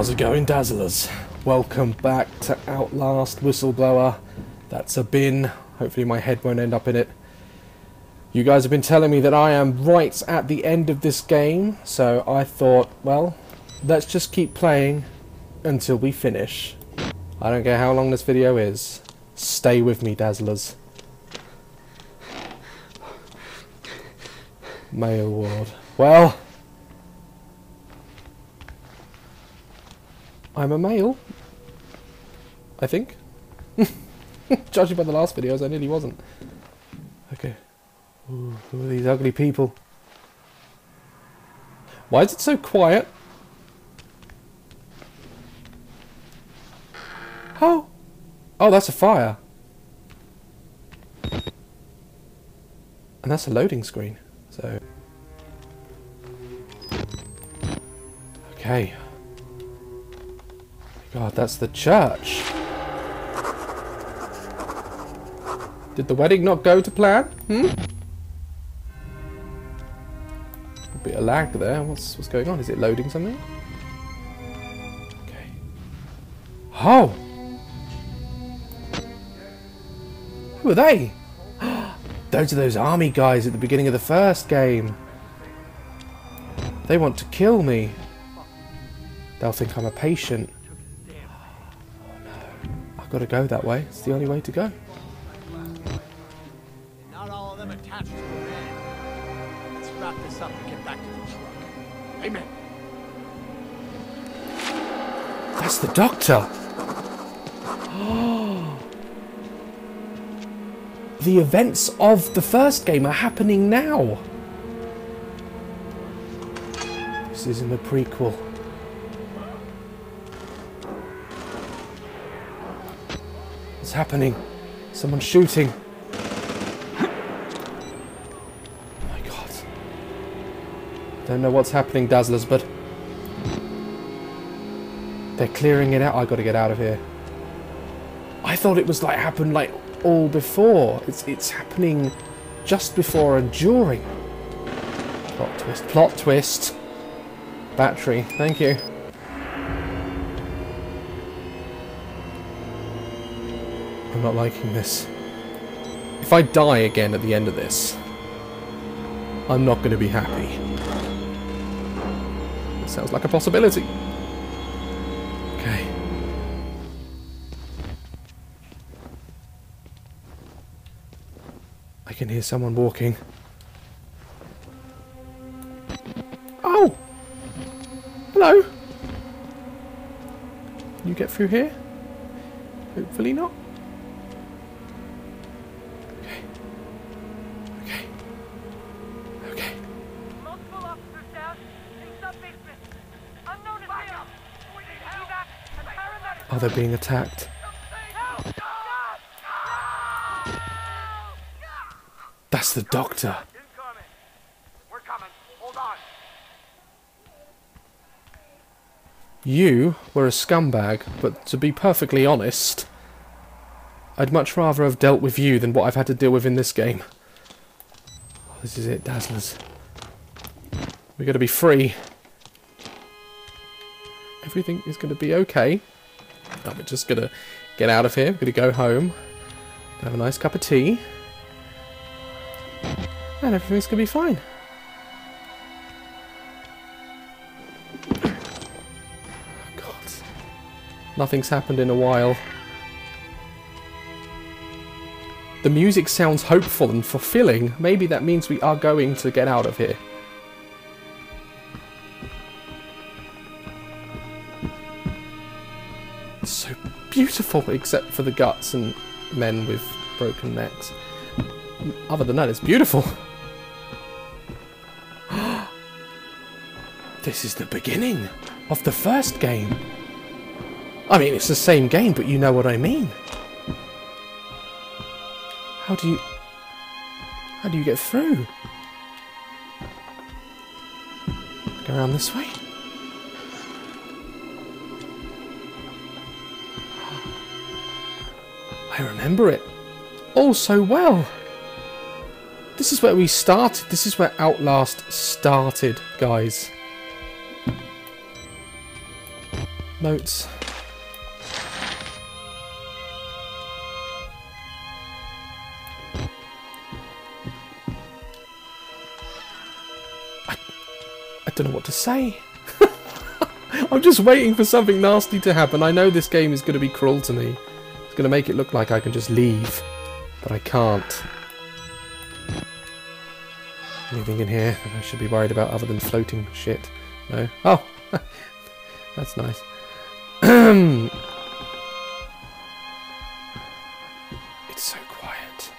How's it going, Dazzlers? Welcome back to Outlast Whistleblower. That's a bin. Hopefully my head won't end up in it. You guys have been telling me that I am right at the end of this game, so I thought, well, let's just keep playing until we finish. I don't care how long this video is. Stay with me, Dazzlers. Male ward. Well, I'm a male. I think. Judging by the last videos, I nearly wasn't. Okay. Ooh, who are these ugly people? Why is it so quiet? Oh! Oh, that's a fire. And that's a loading screen. So... Okay. God, that's the church. Did the wedding not go to plan? Hmm? A bit of lag there. What's what's going on? Is it loading something? Okay. Oh! Who are they? Those are those army guys at the beginning of the first game. They want to kill me. They'll think I'm a patient. I've got to go that way. It's the only way to go. Not all of them attached to man. Let's wrap this up and get back to the truck. Amen. That's the doctor. the events of the first game are happening now. This isn't a prequel. What's happening? Someone's shooting. Oh my god. Don't know what's happening, Dazzlers, but they're clearing it out. I got to get out of here. I thought it was like happened like all before. It's it's happening just before and during. Plot twist. Plot twist. Battery. Thank you. I'm not liking this. If I die again at the end of this, I'm not going to be happy. It sounds like a possibility. Okay. I can hear someone walking. Oh! Hello! You get through here? Hopefully not. Okay. Okay. Okay. Multiple officers down in sub-basement. Unknown is here. We need help. And paramedics. Oh, they're being attacked. That's the doctor. You were a scumbag, but to be perfectly honest, I'd much rather have dealt with you than what I've had to deal with in this game. This is it, Dazzlers. We're going to be free. Everything is going to be okay. I'm just to get out of here. We're to go home. Have a nice cup of tea. And everything's to be fine. God. Nothing's happened in a while. The music sounds hopeful and fulfilling. Maybe that means we are going to get out of here. Beautiful, except for the guts and men with broken necks. Other than that, it's beautiful. this is the beginning of the first game. I mean, it's the same game, but you know what I mean. How do you... How do you get through? Go around this way? I remember it. all so well. This is where we started. This is where Outlast started, guys. notes. I, I don't know what to say. I'm just waiting for something nasty to happen. I know this game is going to be cruel to me. It's going to make it look like I can just leave. But I can't. Anything in here that I should be worried about other than floating shit? No? Oh! That's nice. it's so quiet.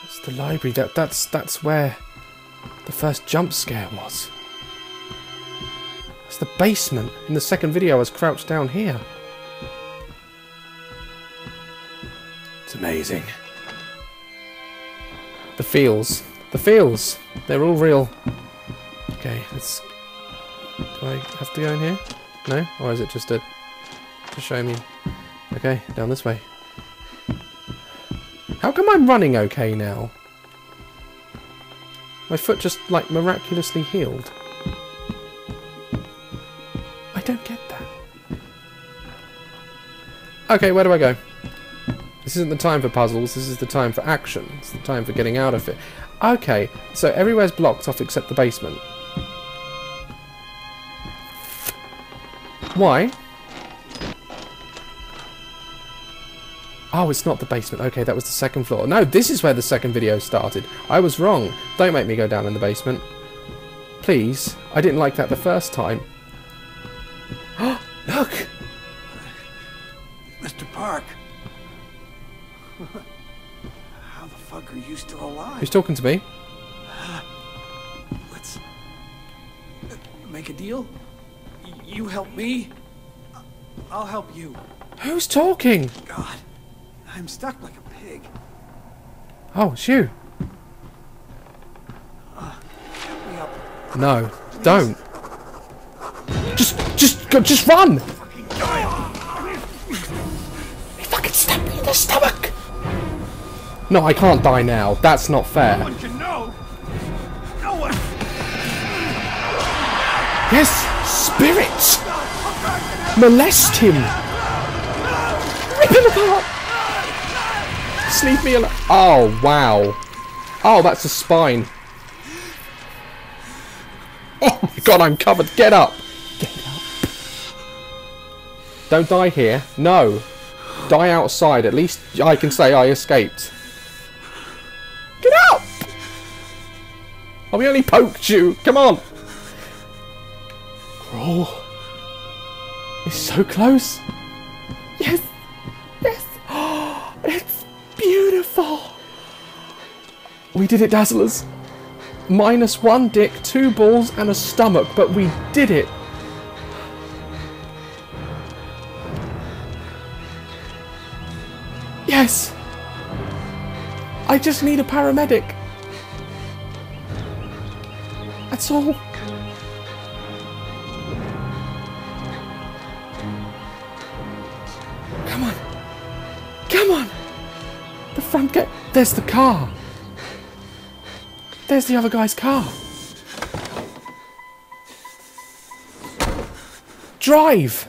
That's the library. That that's that's where the first jump scare was. It's the basement. In the second video, I was crouched down here. Amazing. The feels. The feels. They're all real. Okay, let's... Do I have to go in here? No? Or is it just a... to show me? Okay, down this way. How come I'm running okay now? My foot just, like, miraculously healed. I don't get that. Okay, where do I go? This isn't the time for puzzles, this is the time for action. It's the time for getting out of it. Okay, so everywhere's blocked off except the basement. Why? Oh, it's not the basement. Okay, that was the second floor. No, this is where the second video started. I was wrong. Don't make me go down in the basement. Please. I didn't like that the first time. Look! Mr. Park. How the fuck are you still alive? Who's talking to me? Let's uh, make a deal. You help me. I'll help you. Who's talking? God, I'm stuck like a pig. Oh, it's you. Help me up. No, don't. Just, just, just run! He fucking stabbed me in the stomach! No, I can't die now. That's not fair. No One can know. No one. Yes, spirits! Molest him! Rip him apart! Leave me. Oh, wow. Oh, that's a spine. Oh my god, I'm covered. Get up! Get up. Don't die here. No. Die outside. At least I can say I escaped. Oh, we only poked you. Come on. Crawl. It's so close. Yes. Yes. it's beautiful. We did it, Dazzlers. Minus one dick, two balls, and a stomach, but we did it. Yes. I just need a paramedic. That's all. Come on. Come on. The front gate. There's the car. There's the other guy's car. Drive.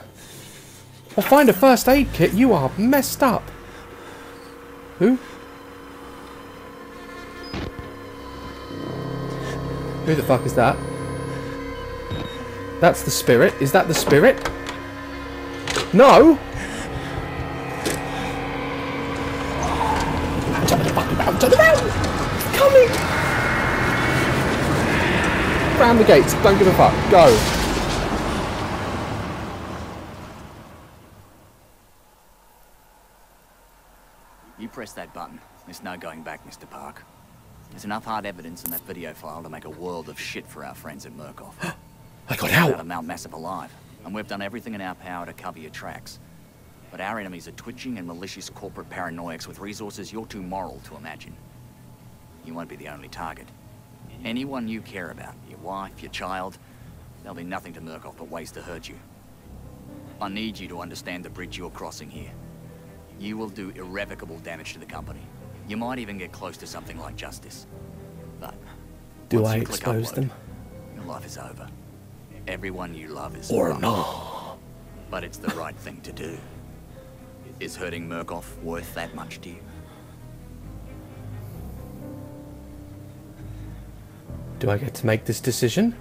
Or find a first aid kit. You are messed up. Who? Who the fuck is that? That's the spirit. Is that the spirit? No! Turn around, turn around! Coming! Round the gates, don't give a fuck, go! You press that button. There's no going back, Mr. Park. There's enough hard evidence in that video file to make a world of shit for our friends at Murkoff. I got out out! of Mount Massive alive, and we've done everything in our power to cover your tracks. But our enemies are twitching and malicious corporate paranoiacs with resources you're too moral to imagine. You won't be the only target. Anyone you care about, your wife, your child, there'll be nothing to Murkoff but ways to hurt you. I need you to understand the bridge you're crossing here. You will do irrevocable damage to the company. You might even get close to something like justice. But Do I expose upload, them? Your life is over. Everyone you love is Or not. But it's the right thing to do. Is hurting Murkoff worth that much to you? Do I get to make this decision?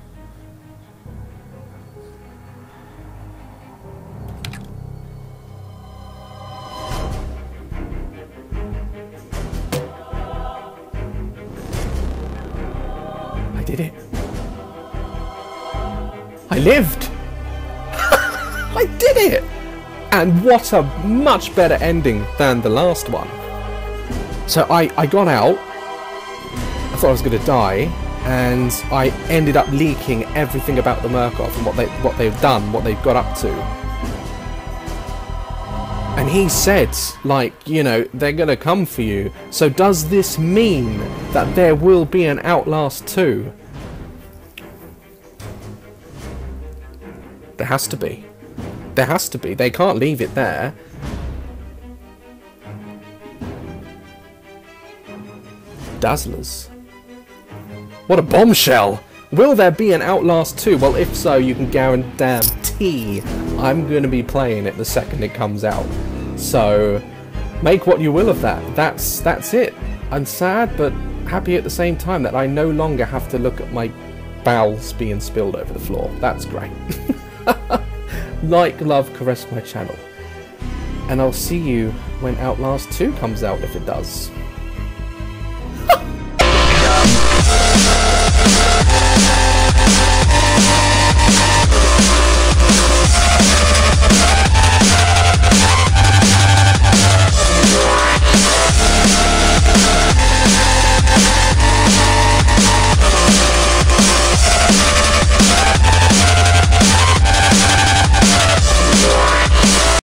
Lived! I did it! And what a much better ending than the last one. So I, I got out, I thought I was going to die, and I ended up leaking everything about the Murkoff and what they what they've done, what they've got up to. And he said, like, you know, they're going to come for you. So does this mean that there will be an Outlast 2? There has to be. There has to be. They can't leave it there. Dazzlers. What a bombshell! Will there be an Outlast 2? Well, if so, you can guarantee I'm going to be playing it the second it comes out. So, make what you will of that. That's that's it. I'm sad, but happy at the same time that I no longer have to look at my bowels being spilled over the floor. That's great. like, love, caress my channel. And I'll see you when Outlast 2 comes out if it does.